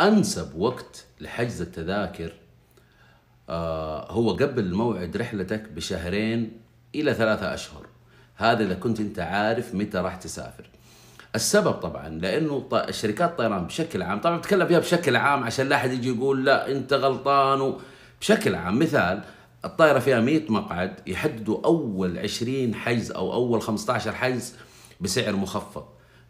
أنسب وقت لحجز التذاكر آه هو قبل موعد رحلتك بشهرين إلى ثلاثة أشهر هذا إذا كنت أنت عارف متى راح تسافر السبب طبعا لأنه شركات الطيران بشكل عام طبعا بتكلم فيها بشكل عام عشان لا أحد يجي يقول لا أنت غلطان. بشكل عام مثال الطائرة فيها 100 مقعد يحددوا أول 20 حجز أو أول 15 حجز بسعر مخفض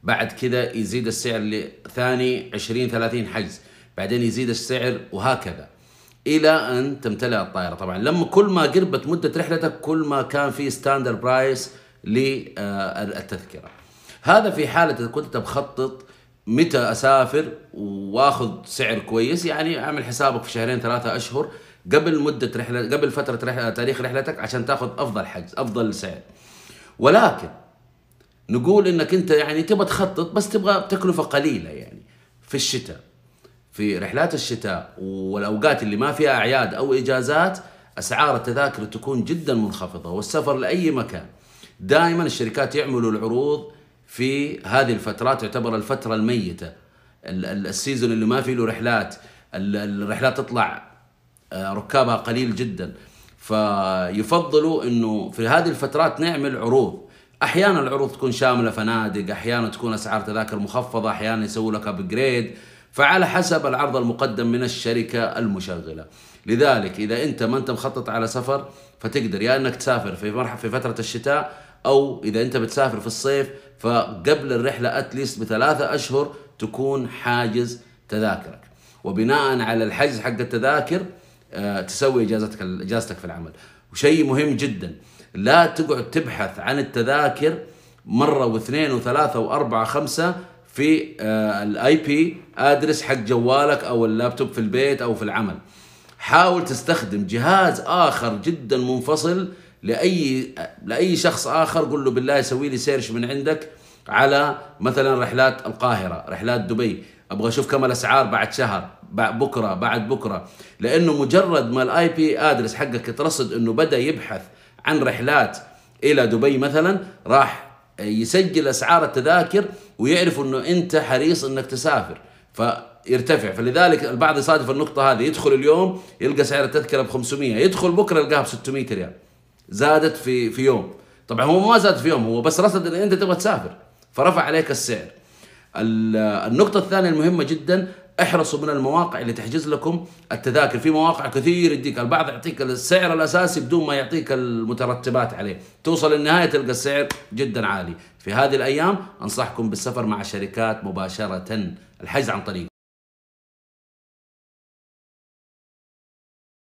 بعد كذا يزيد السعر لثاني 20 30 حجز بعدين يزيد السعر وهكذا إلى أن تمتلئ الطائرة. طبعا لما كل ما قربت مدة رحلتك كل ما كان في standard price للتذكرة. هذا في حالة كنت بخطط متى أسافر وآخذ سعر كويس يعني أعمل حسابك في شهرين ثلاثة أشهر قبل مدة رحلة قبل فترة رحلة تاريخ رحلتك عشان تاخذ أفضل حجز أفضل سعر. ولكن نقول إنك أنت يعني تبغى تخطط بس تبغى تكلفة قليلة يعني في الشتاء في رحلات الشتاء والأوقات اللي ما فيها أعياد أو إجازات أسعار التذاكر تكون جدا منخفضة والسفر لأي مكان. دائما الشركات يعملوا العروض في هذه الفترات تعتبر الفترة الميتة. ال- ال- السيزون اللي ما فيه له رحلات ال- الرحلات تطلع آه، ركابها قليل جدا. فيفضلوا إنه في هذه الفترات نعمل عروض. أحيانا العروض تكون شاملة فنادق أحيانا تكون أسعار تذاكر مخفضة أحيانا يسووا لك ابجريد فعلى حسب العرض المقدم من الشركة المشغلة. لذلك إذا أنت ما أنت مخطط على سفر فتقدر يا إنك تسافر في مرحله في فترة الشتاء أو إذا أنت بتسافر في الصيف فقبل الرحلة اتليست بثلاثة أشهر تكون حاجز تذاكرك. وبناء على الحجز حق التذاكر آه، تسوي إجازتك إجازتك في العمل. وشيء مهم جدا لا تقعد تبحث عن التذاكر مرة واثنين وثلاثة وأربعة خمسة في ال IP address حق جوالك أو اللابتوب في البيت أو في العمل. حاول تستخدم جهاز آخر جدا منفصل لأي لأي شخص آخر قل له بالله يسوي لي search من عندك على مثلا رحلات القاهرة رحلات دبي. أبغى أشوف كم الأسعار بعد شهر بعد بكرة بعد بكرة. لأنه مجرد ما ال IP address حقك يترصد إنه بدأ يبحث عن رحلات إلى دبي مثلا راح يسجل أسعار التذاكر ويعرف إنه أنت حريص إنك تسافر. فيرتفع. فلذلك البعض يصادف النقطة هذه. يدخل اليوم يلقى سعر التذكرة ب 500 يدخل بكرة يلقاها ب 600 ريال. زادت في في يوم. طبعا هو ما زاد في يوم هو بس رصد إن أنت تبغى تسافر. فرفع عليك السعر. ال- النقطة الثانية المهمة جدا احرصوا من المواقع اللي تحجز لكم التذاكر. في مواقع كثير يديك البعض يعطيك السعر الأساسي بدون ما يعطيك المترتبات عليه. توصل النهاية تلقى السعر جدا عالي. في هذه الأيام أنصحكم بالسفر مع شركات مباشرة. الحجز عن طريق